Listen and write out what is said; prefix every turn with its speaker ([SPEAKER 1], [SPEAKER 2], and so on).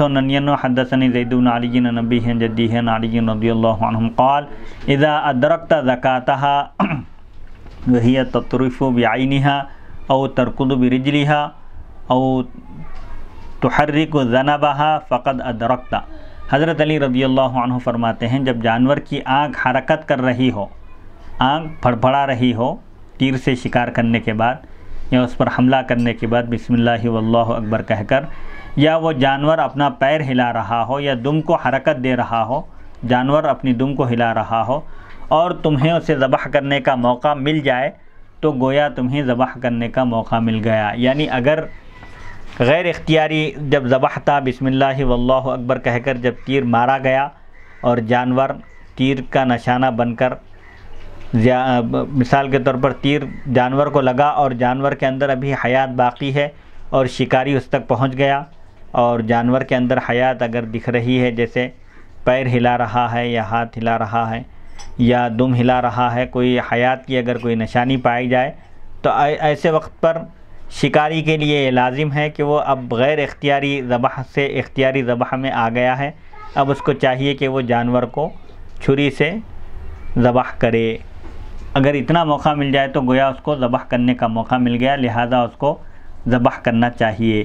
[SPEAKER 1] ننین حدثني زيد بن علي بن نبيه جديه عن علي رضي الله عنهم قال، إذا أدركت زكاتها وهي تطرف بعينها أو تركض برجلها أو تحرك ذنبها فقد أدركت. حضرت علی رضی اللہ عنہ فرماتے ہیں، جب جانور کی آنکھ حرکت کر رہی ہو، آنکھ پھڑپھڑا رہی ہو، تیر سے شکار کرنے کے بعد یا اس پر حملہ کرنے کے بعد بسم اللہ واللہ اکبر کہہ کر یا وہ جانور اپنا پیر ہلا رہا ہو یا دم کو حرکت دے رہا ہو، جانور اپنی دم کو ہلا رہا ہو اور تمہیں اسے ذبح کرنے کا موقع مل جائے تو گویا تمہیں ذبح کرنے کا موقع مل گیا۔ یعنی اگر غیر اختیاری جب ذبح تھا، بسم اللہ واللہ اکبر کہہ کر جب تیر مارا گیا اور جانور تیر کا نشانہ بن کر مثال کے طور پر تیر جانور کو لگا اور جانور کے اندر ابھی حیات باقی ہے اور شکاری اس تک پہنچ گیا۔ اور جانور کے اندر حیات اگر دکھ رہی ہے، جیسے پیر ہلا رہا ہے یا ہاتھ ہلا رہا ہے یا دم ہلا رہا ہے، کوئی حیات کی اگر کوئی نشانی پائی جائے، تو ایسے وقت پر شکاری کے لیے یہ لازم ہے کہ وہ اب غیر اختیاری ذبح سے اختیاری ذبح میں آ گیا ہے۔ اب اس کو چاہیے کہ وہ جانور کو چھری سے ذبح کرے۔ اگر اتنا موقع مل جائے تو گویا اس کو ذبح کرنے کا موقع مل گیا، لہذا اس کو ذبح کرنا چاہیے۔